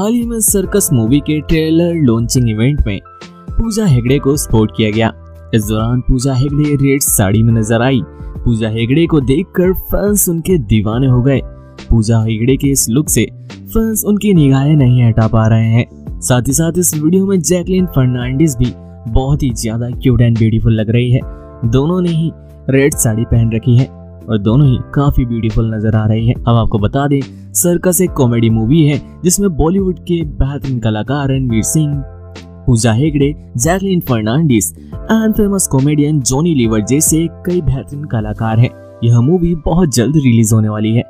हाल ही में circus movie के ट्रेलर लॉन्चिंग इवेंट में पूजा हेगड़े को स्पोर्ट किया गया। इस दौरान पूजा हेगड़े रेड साड़ी में नज़र आई। पूजा हेगड़े को देखकर फैंस उनके दीवाने हो गए। पूजा हेगड़े के इस लुक से फैंस उनकी निगाहें नहीं हटा पा रहे हैं। साथ ही साथ इस वीडियो में जैकलिन फर्नांडिस भी बहुत ही ज़्यादा क्यूट एंड ब्यूटीफुल लग रही है। दोनों ने ही रेड साड़ी पहन रखी है। और दोनों ही काफ़ी ब्यूटीफुल नज़र आ रही हैं। हम आपको बता दें सर्कस एक कॉमेडी मूवी है, जिसमें बॉलीवुड के बेहतरीन कलाकार Ranveer Singh, Pooja Hegde Jacqueline Fernandez and famous comedian Johny Lever जैसे कई बेहतरीन कलाकार हैं यह मूवी बहुत जल्द रिलीज़ होने वाली है